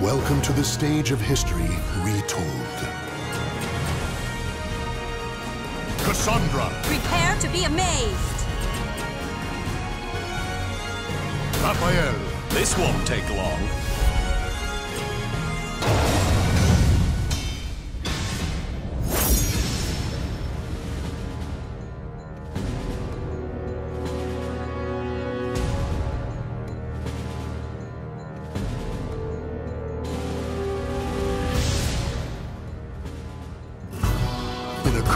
Welcome to the stage of history retold. Cassandra! Prepare to be amazed! Raphael! This won't take long.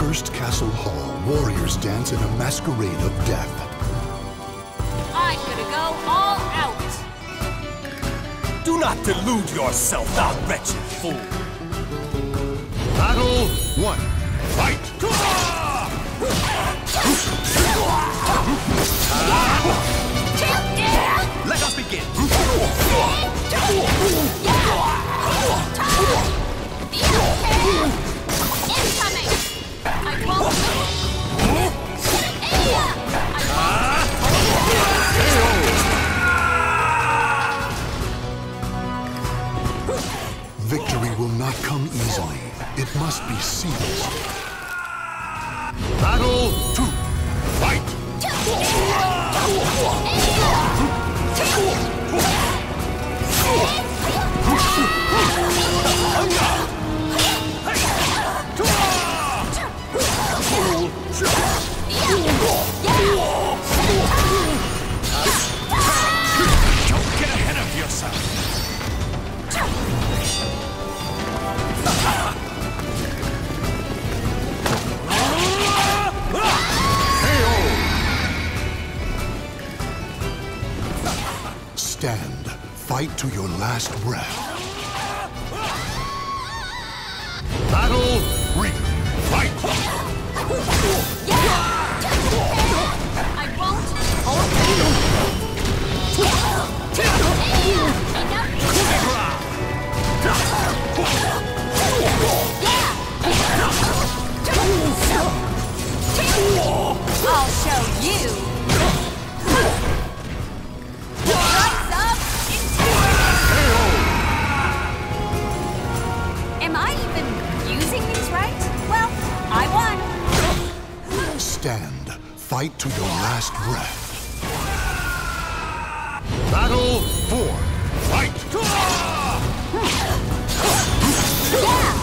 Cursed castle hall, warriors dance in a masquerade of death. I'm gonna go all out! Do not delude yourself, thou wretched fool! Battle one. Fight! Easily. It must be seized. Battle two. Fight! Stand. Fight to your last breath. Battle three. Fight! I won't hold I'll show you! Stand. Fight to your last breath. Battle four. Fight! Go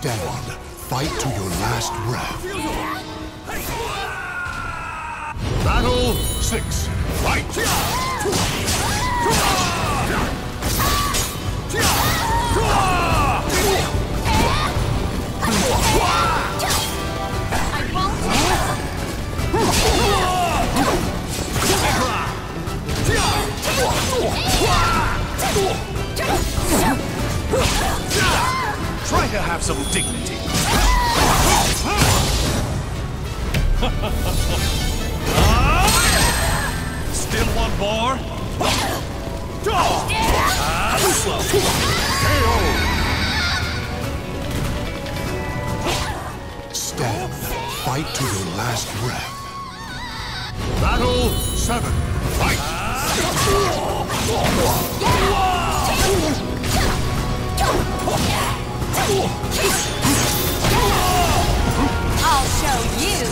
Stand. Fight to your last breath. Battle six. Fight! Have some dignity. Still one more? Ah, slow. Stand. Fight to your last breath. Battle seven. Fight! I'll show you!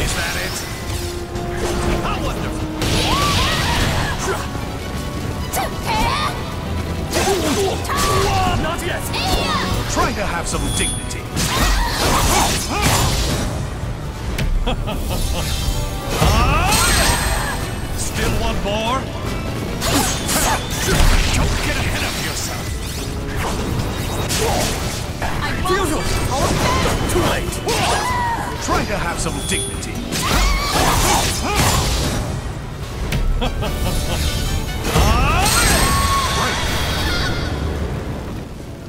Is that it? How wonderful! Not yet! Try to have some dignity. Still one more? Don't get ahead of yourself. Futile! Too late. Try to have some dignity.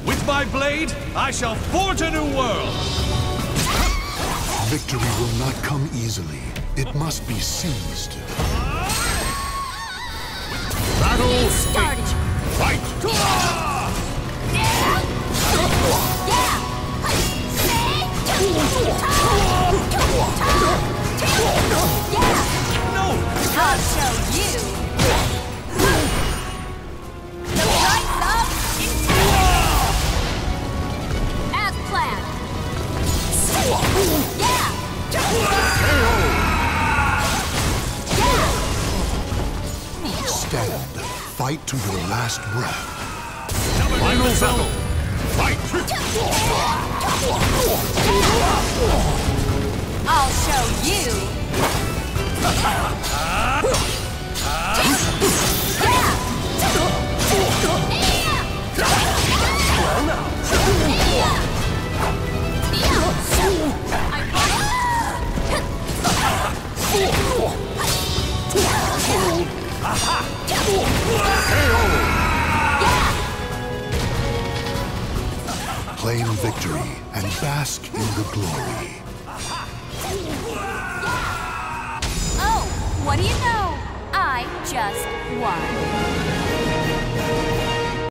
With my blade, I shall forge a new world. Victory will not come easily. It must be seized. I'll show you! The price of integrity! As planned! Yeah! Yeah! Stand. Fight to your last breath. Final battle! Fight! I'll show you! Claim victory and bask in the glory. Oh, what do you know? I just won.